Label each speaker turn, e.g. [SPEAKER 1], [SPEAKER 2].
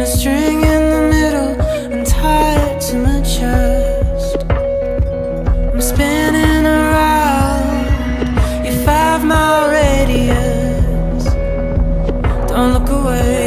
[SPEAKER 1] a string in the middle. I'm tied to my chest. I'm spinning around. Your five mile radius. Don't look away.